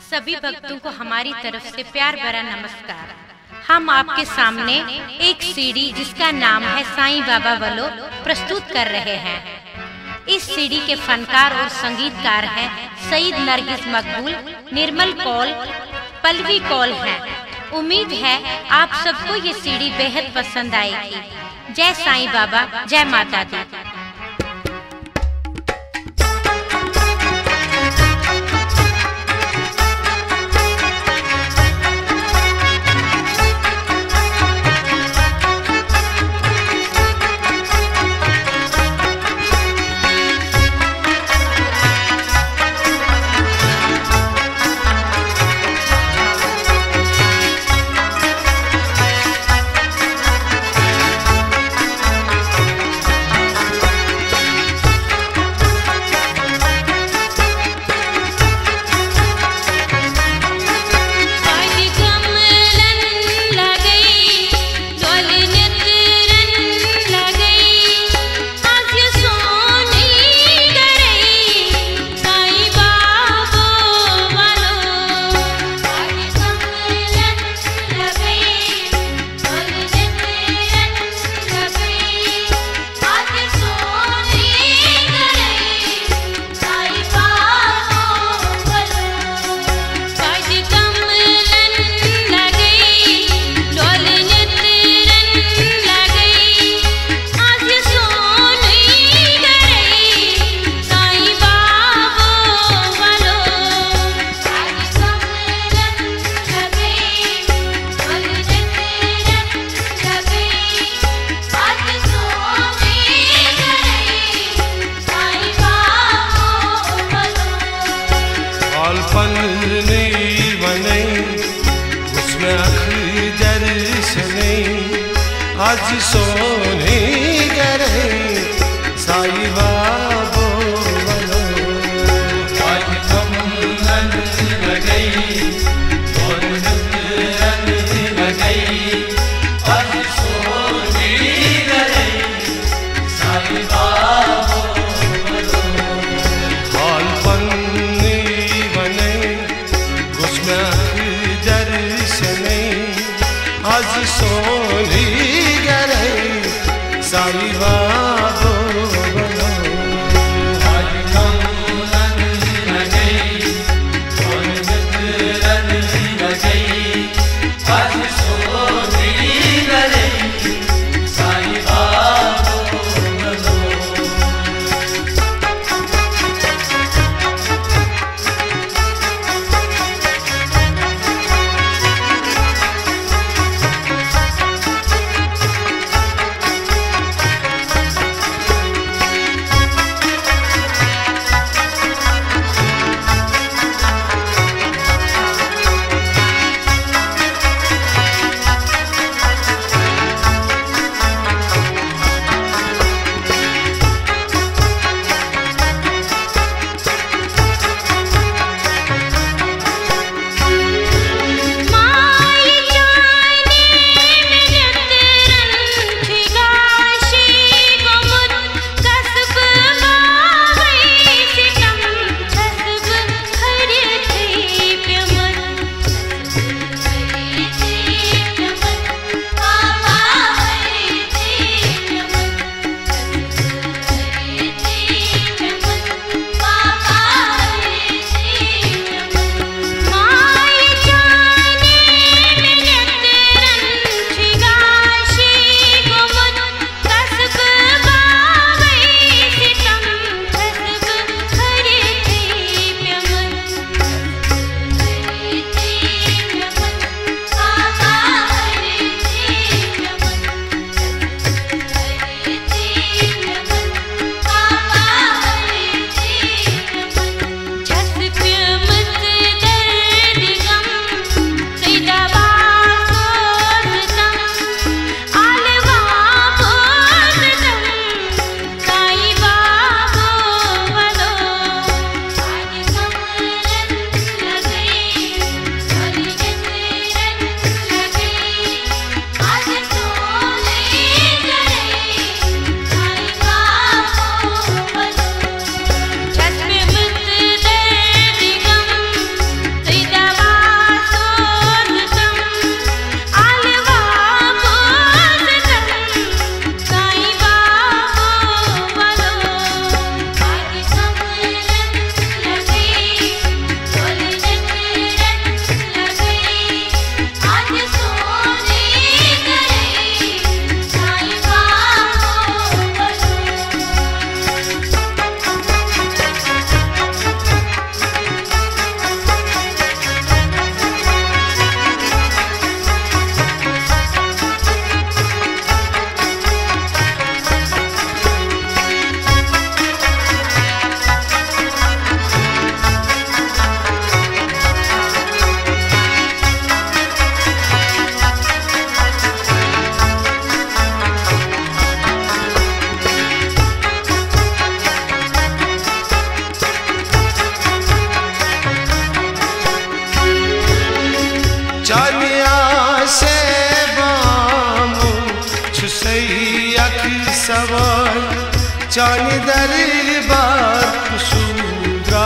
सभी भक्तों को हमारी तरफ़ से प्यार भरा नमस्कार। हम आपके सामने एक सीडी जिसका नाम है साईं बाबा वलो प्रस्तुत कर रहे हैं। इस सीडी के फनकार और संगीतकार हैं सईद नरगिस मकबूल निर्मल कौल पलवी कौल हैं। उम्मीद है आप सबको ये सीडी बेहद पसंद आएगी। जय साईं बाबा जय माता दी। आज सोने करे साई बाबो बनो। आज कमलन लगई और नजरन लगई आज सोने करे साई बाबो हाल पन्नी बने से नहीं, आज सोनी Saiva चाँद दरबार कुसूरा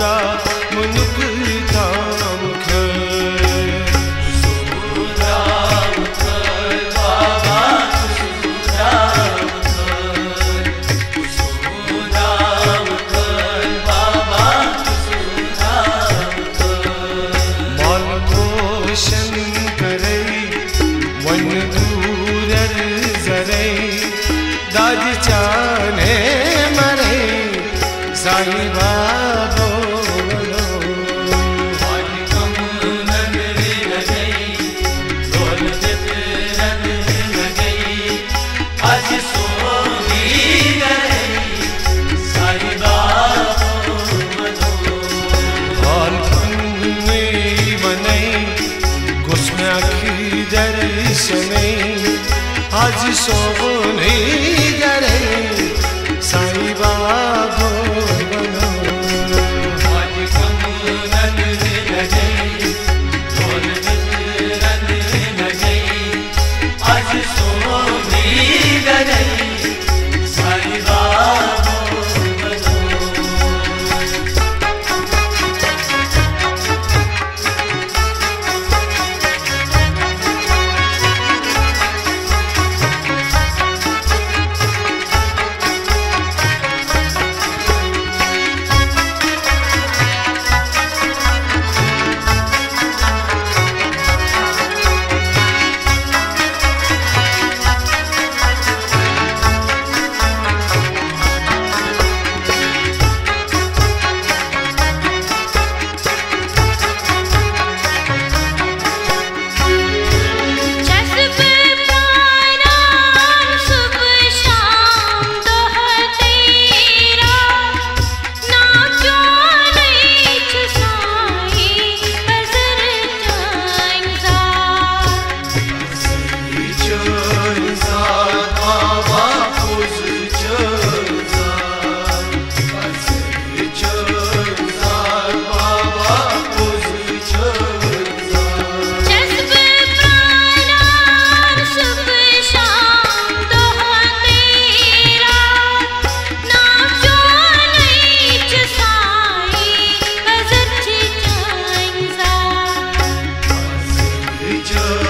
कुसूरा मुनुक future.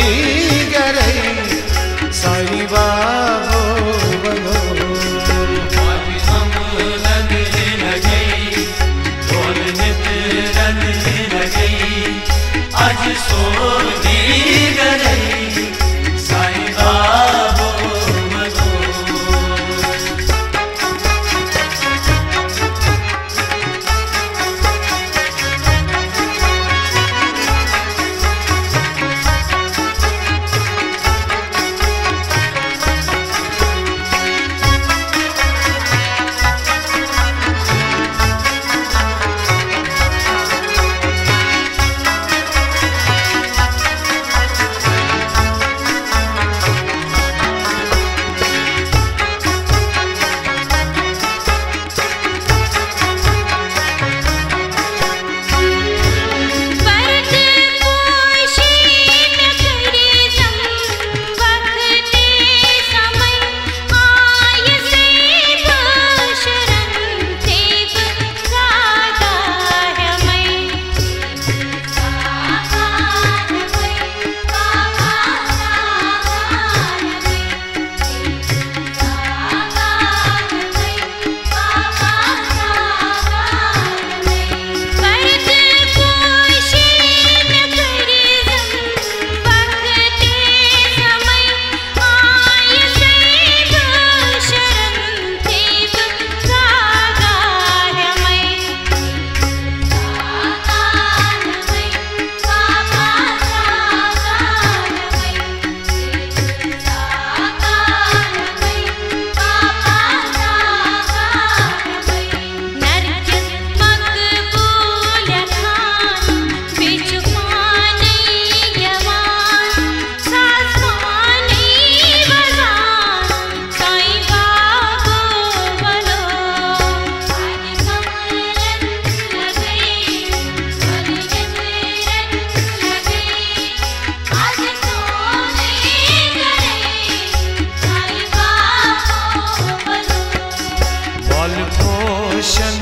पोषण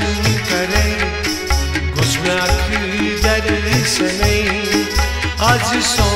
करे घुसम्या की दर्शनै आज सोनी गरै साई